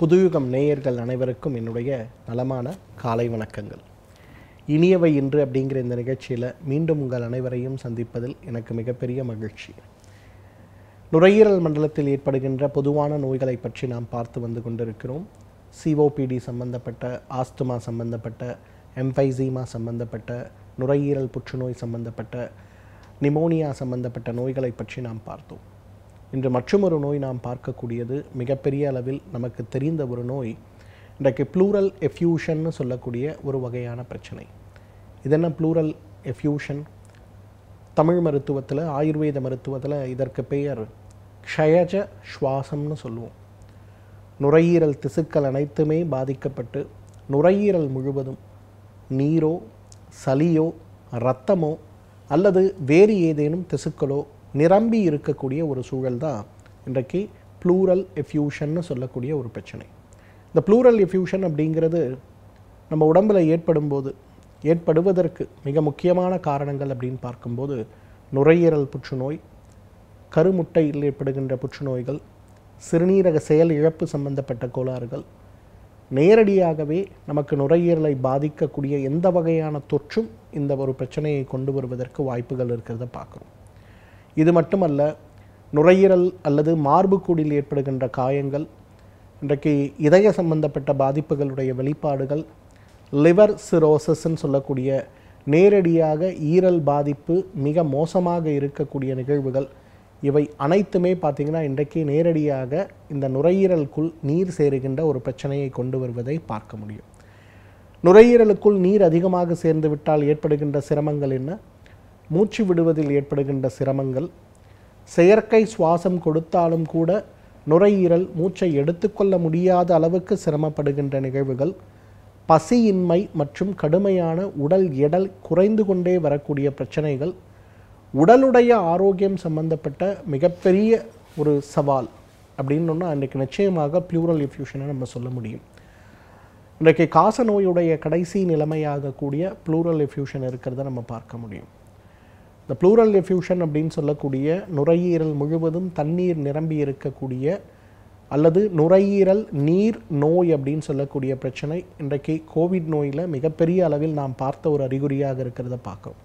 புதுயுகம் நேயர்கள் அனைவருக்கும் என்னுடைய நலமான காலை வணக்கங்கள். இனியவை இன்று அப்படிங்கிற இந்த நிகழ்ச்சியில் மீண்டும் உங்கள் அனைவரையும் சந்திப்பதில் எனக்கு மிகப்பெரிய மகிழ்ச்சி. நுரையீரல் மண்டலத்தில் ஏற்படுகின்ற பொதுவான நோய்களை பற்றி நாம் பார்த்து வந்து கொண்டிருக்கிறோம். சிஓபிடி சம்பந்தப்பட்ட ஆஸ்துமா சம்பந்தப்பட்ட எம்பைசீமா சம்பந்தப்பட்ட நுரையீரல் புற்றுநோய் சம்பந்தப்பட்ட நிமோனியா சம்பந்தப்பட்ட நோய்களை பற்றி நாம் பார்த்தோம். இன்று மற்றொரு நோய் நாம் பார்க்கக்கூடியது மிகப்பெரிய அளவில் நமக்கு தெரிந்த ஒரு நோய். இன்றைக்கு ப்ளூரல் எஃப்யூஷன்னு சொல்லக்கூடிய ஒரு வகையான பிரச்சனை. இது என்ன ப்ளூரல் எஃப்யூஷன் தமிழ் மருத்துவத்தில் ஆயுர்வேத மருத்துவத்தில் இதற்கு பெயர் க்ஷயஜ சுவாசம்னு சொல்லுவோம். நுரையீரல் திசுக்கள் அனைத்துமே பாதிக்கப்பட்டு நுரையீரல் முழுவதும் நீரோ சளியோ இரத்தமோ அல்லது வேறு ஏதேனும் திசுக்களோ நிரம்பி இருக்கக்கூடிய ஒரு சூழல் தான் இன்றைக்கு ப்ளூரல் எஃப்யூஷன்னு சொல்லக்கூடிய ஒரு பிரச்சனை. இந்த ப்ளூரல் எஃப்யூஷன் அப்படிங்கிறது நம்ம உடம்பில் ஏற்படும் போது ஏற்படுவதற்கு மிக முக்கியமான காரணங்கள் அப்படின்னு பார்க்கும்போது நுரையீரல் புற்றுநோய் கருமுட்டையில் ஏற்படுகின்ற புற்றுநோய்கள் சிறுநீரக செயல் இழப்பு சம்பந்தப்பட்ட கோளாறுகள் நேரடியாகவே நமக்கு நுரையீரலை பாதிக்கக்கூடிய எந்த வகையான தொற்றும் இந்த ஒரு பிரச்சனையை கொண்டு வருவதற்கு வாய்ப்புகள் இருக்கிறத பார்க்குறோம். இது மட்டுமல்ல நுரையீரல் அல்லது மார்புக்கூடில் ஏற்படுகின்ற காயங்கள் இன்றைக்கு இதய சம்பந்தப்பட்ட பாதிப்புகளுடைய வெளிப்பாடுகள் லிவர் சிரோசஸ்ன்னு சொல்லக்கூடிய நேரடியாக ஈரல் பாதிப்பு மிக மோசமாக இருக்கக்கூடிய நிகழ்வுகள் இவை அனைத்துமே பார்த்திங்கன்னா இன்றைக்கு நேரடியாக இந்த நுரையீரலுக்குள் நீர் சேருகின்ற ஒரு பிரச்சனையை கொண்டு வருவதை பார்க்க முடியும். நுரையீரலுக்குள் நீர் அதிகமாக சேர்ந்து விட்டால் ஏற்படுகின்ற சிரமங்கள் என்ன? மூச்சு விடுவதில் ஏற்படுகின்ற சிரமங்கள் செயற்கை சுவாசம் கொடுத்தாலும் கூட நுரையீரல் மூச்சை எடுத்துக்கொள்ள முடியாத அளவுக்கு சிரமப்படுகின்ற நிகழ்வுகள் பசியின்மை மற்றும் கடுமையான உடல் எடல் குறைந்து கொண்டே வரக்கூடிய பிரச்சனைகள் உடலுடைய ஆரோக்கியம் சம்பந்தப்பட்ட மிகப்பெரிய ஒரு சவால் அப்படின்னு அன்றைக்கு நிச்சயமாக ப்ளூரல் எஃப்யூஷனை நம்ம சொல்ல முடியும். இன்றைக்கு காச நோயுடைய கடைசி நிலைமையாகக்கூடிய ப்ளூரல் எஃப்யூஷன் இருக்கிறத நம்ம பார்க்க முடியும். இந்த ப்ளூரல் எஃப்யூஷன் அப்படின்னு சொல்லக்கூடிய நுரையீரல் முழுவதும் தண்ணீர் நிரம்பி இருக்கக்கூடிய அல்லது நுரையீரல் நீர் நோய் அப்படின்னு சொல்லக்கூடிய பிரச்சனை இன்றைக்கு கோவிட் நோயில் மிகப்பெரிய அளவில் நாம் பார்த்த ஒரு அறிகுறியாக இருக்கிறத பார்க்குறோம்.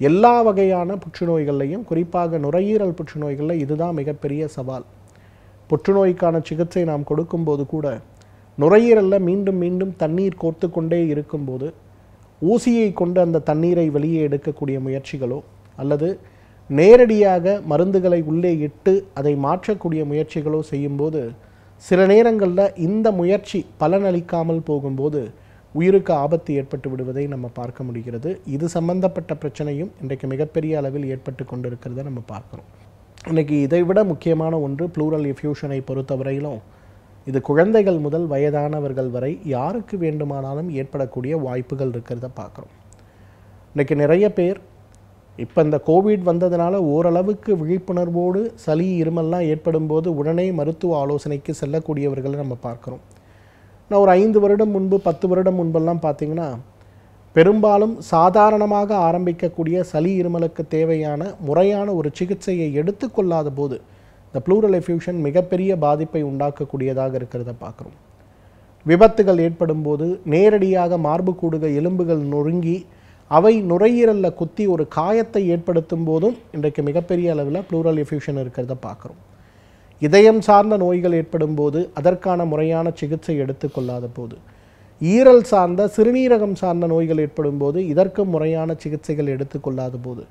எல்லா வகையான புற்றுநோய்கள்லையும் குறிப்பாக நுரையீரல் புற்றுநோய்களில் இதுதான் மிகப்பெரிய சவால். புற்றுநோய்க்கான சிகிச்சை நாம் கொடுக்கும்போது கூட நுரையீரலில் மீண்டும் மீண்டும் தண்ணீர் கோர்த்து கொண்டே இருக்கும்போது ஊசியை கொண்டு அந்த தண்ணீரை வெளியே எடுக்கக்கூடிய முயற்சிகளோ அல்லது நேரடியாக மருந்துகளை உள்ளே இட்டு அதை மாற்றக்கூடிய முயற்சிகளோ செய்யும்போது சில நேரங்களில் இந்த முயற்சி பலனளிக்காமல் போகும்போது உயிருக்கு ஆபத்து ஏற்பட்டு விடுவதை நம்ம பார்க்க முடிகிறது. இது சம்பந்தப்பட்ட பிரச்சனையும் இன்றைக்கு மிகப்பெரிய அளவில் ஏற்பட்டு கொண்டிருக்கிறத நம்ம பார்க்குறோம். இன்றைக்கி இதை விட முக்கியமான ஒன்று ப்ளூரல் எஃப்யூஷனை பொறுத்தவரையிலும் இது குழந்தைகள் முதல் வயதானவர்கள் வரை யாருக்கு வேண்டுமானாலும் ஏற்படக்கூடிய வாய்ப்புகள் இருக்கிறத பார்க்குறோம். இன்றைக்கி நிறைய பேர் இப்போ இந்த கோவிட் வந்ததுனால ஓரளவுக்கு விழிப்புணர்வோடு சளி இருமல்லாம் ஏற்படும் போது உடனே மருத்துவ ஆலோசனைக்கு செல்லக்கூடியவர்களை நம்ம பார்க்குறோம். நான் ஒரு ஐந்து வருடம் முன்பு பத்து வருடம் முன்பெல்லாம் பார்த்தீங்கன்னா பெரும்பாலும் சாதாரணமாக ஆரம்பிக்கக்கூடிய சளி இருமலுக்கு தேவையான முறையான ஒரு சிகிச்சையை எடுத்துக்கொள்ளாத போது இந்த ப்ளூரல் எஃப்யூஷன் மிகப்பெரிய பாதிப்பை உண்டாக்கக்கூடியதாக இருக்கிறத பார்க்குறோம். விபத்துகள் ஏற்படும் போது நேரடியாக மார்புக்கூடுக எலும்புகள் நொறுங்கி அவை நுரையீரலில் குத்தி ஒரு காயத்தை ஏற்படுத்தும் போதும் இன்றைக்கு மிகப்பெரிய அளவில் ப்ளூரல் எஃப்யூஷன் இருக்கிறத பார்க்குறோம். இதயம் சார்ந்த நோய்கள் ஏற்படும் போது அதற்கான முறையான சிகிச்சை எடுத்துக்கொள்ளாத போது ஈரல் சார்ந்த சிறுநீரகம் சார்ந்த நோய்கள் ஏற்படும் போது இதற்கு முறையான சிகிச்சைகள் எடுத்துக்கொள்ளாத போது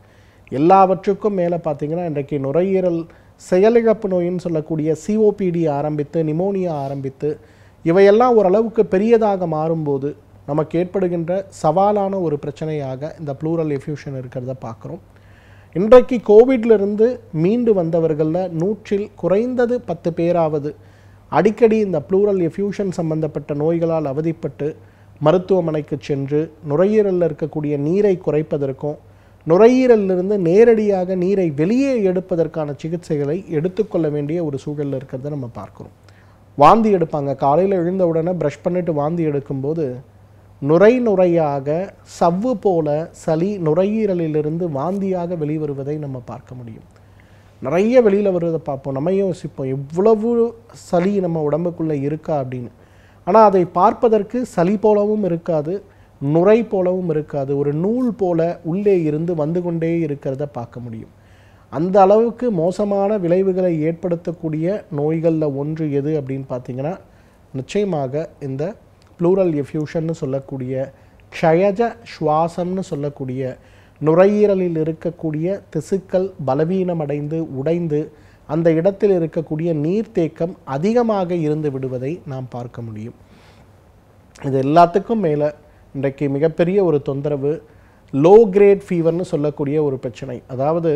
எல்லாவற்றுக்கும் மேலே பார்த்தீங்கன்னா இன்றைக்கு நுரையீரல் செயலிழப்பு நோயின்னு சொல்லக்கூடிய சிஓபிடி ஆரம்பித்து நிமோனியா ஆரம்பித்து இவையெல்லாம் ஓரளவுக்கு பெரியதாக மாறும்போது நமக்கு ஏற்படுகின்ற சவாலான ஒரு பிரச்சனையாக இந்த ப்ளூரல் எஃப்யூஷன் இருக்கிறத பார்க்குறோம். இன்றைக்கு கோவிட்லேருந்து மீண்டு வந்தவர்களில் நூற்றில் குறைந்தது பத்து பேராவது அடிக்கடி இந்த ப்ளூரல் எஃப்யூஷன் சம்பந்தப்பட்ட நோய்களால் அவதிப்பட்டு மருத்துவமனைக்கு சென்று நுரையீரலில் இருக்கக்கூடிய நீரை குறைப்பதற்கும் நுரையீரலிருந்து நேரடியாக நீரை வெளியே எடுப்பதற்கான சிகிச்சைகளை எடுத்துக்கொள்ள வேண்டிய ஒரு சூழலில் இருக்கிறத நம்ம பார்க்குறோம். வாந்தி எடுப்பாங்க. காலையில் எழுந்த உடனே ப்ரஷ் பண்ணிட்டு வாந்தி எடுக்கும்போது நுரை நுரையாக சவ்வு போல சளி நுரையீரலிலிருந்து வாந்தியாக வெளிவருவதை நம்ம பார்க்க முடியும். நிறைய வெளியில் வருவதை பார்ப்போம். நம்ம யோசிப்போம் எவ்வளவு சளி நம்ம உடம்புக்குள்ளே இருக்கா? அப்படின்னு. ஆனால் அதை பார்ப்பதற்கு சளி போலவும் இருக்காது. நுரை போலவும் இருக்காது. ஒரு நூல் போல உள்ளே இருந்து வந்து கொண்டே இருக்கிறத பார்க்க முடியும். அந்த அளவுக்கு மோசமான விளைவுகளை ஏற்படுத்தக்கூடிய நோய்களில் ஒன்று எது அப்படின்னு பார்த்தீங்கன்னா நிச்சயமாக இந்த ப்ளூரல் எஃப்யூஷன்னு சொல்லக்கூடிய க்ஷயஜ சுவாசம்னு சொல்லக்கூடிய நுரையீரலில் இருக்கக்கூடிய திசுக்கள் பலவீனமடைந்து உடைந்து அந்த இடத்தில் இருக்கக்கூடிய நீர்த்தேக்கம் அதிகமாக இருந்து விடுவதை நாம் பார்க்க முடியும். இது எல்லாத்துக்கும் மேலே இன்றைக்கு மிகப்பெரிய ஒரு தொந்தரவு லோ கிரேட் ஃபீவர்னு சொல்லக்கூடிய ஒரு பிரச்சனை. அதாவது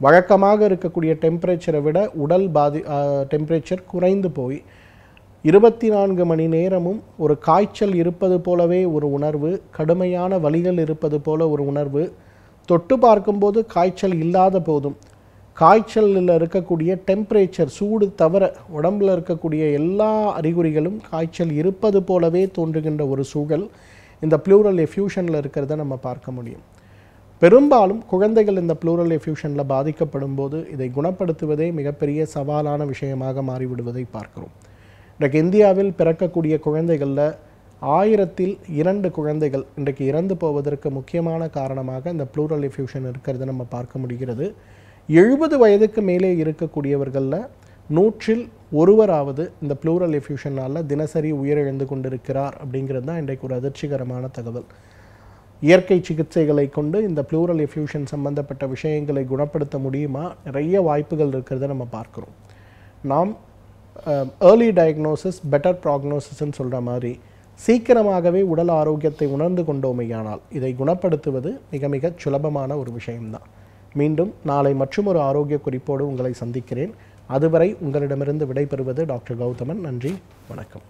வழக்கமாக இருக்கக்கூடிய டெம்பரேச்சரை விட உடல் பாதி டெம்பரேச்சர் குறைந்து போய் இருபத்தி நான்கு மணி நேரமும் ஒரு காய்ச்சல் இருப்பது போலவே ஒரு உணர்வு கடுமையான வலிகள் இருப்பது போல ஒரு உணர்வு தொட்டு பார்க்கும்போது காய்ச்சல் இல்லாத போதும் காய்ச்சலில் இருக்கக்கூடிய டெம்பரேச்சர் சூடு தவிர உடம்பில் இருக்கக்கூடிய எல்லா அறிகுறிகளும் காய்ச்சல் இருப்பது போலவே தோன்றுகின்ற ஒரு சூழல். இந்த ப்ளூரல் எஃப்யூஷனில் இருக்கிறத நம்ம பார்க்க முடியும். பெரும்பாலும் குழந்தைகள் இந்த ப்ளூரல் எஃப்யூஷனில் பாதிக்கப்படும் போது இதை குணப்படுத்துவதே மிகப்பெரிய சவாலான விஷயமாக மாறிவிடுவதை பார்க்கிறோம். இன்றைக்கு இந்தியாவில் பிறக்கக்கூடிய குழந்தைகளில் ஆயிரத்தில் இரண்டு குழந்தைகள் இன்றைக்கு இறந்து போவதற்கு முக்கியமான காரணமாக இந்த ப்ளூரல் எஃப்யூஷன் இருக்கிறத நம்ம பார்க்க முடிகிறது. எழுபது வயதுக்கு மேலே இருக்கக்கூடியவர்களில் நூற்றில் ஒருவராவது இந்த ப்ளூரல் எஃப்யூஷனால் தினசரி உயிரிழந்து கொண்டிருக்கிறார் அப்படிங்கிறது தான் இன்றைக்கு ஒரு அதிர்ச்சிகரமான தகவல். இயற்கை சிகிச்சைகளை கொண்டு இந்த ப்ளூரல் எஃப்யூஷன் சம்பந்தப்பட்ட விஷயங்களை குணப்படுத்த முடியுமா? நிறைய வாய்ப்புகள் இருக்கிறத நம்ம பார்க்குறோம். நாம் ஏர்லி டயக்னோசிஸ் பெட்டர் ப்ராக்னோசிஸ்ன்னு சொல்கிற மாதிரி சீக்கிரமாகவே உடல் ஆரோக்கியத்தை உணர்ந்து கொண்டோமேயானால் இதை குணப்படுத்துவது மிக மிக சுலபமான ஒரு விஷயம்தான். மீண்டும் நாளை மற்றும் ஒரு ஆரோக்கிய குறிப்போடு உங்களை சந்திக்கிறேன். அதுவரை உங்களிடமிருந்து விடைபெறுவது டாக்டர் கௌதமன். நன்றி வணக்கம்.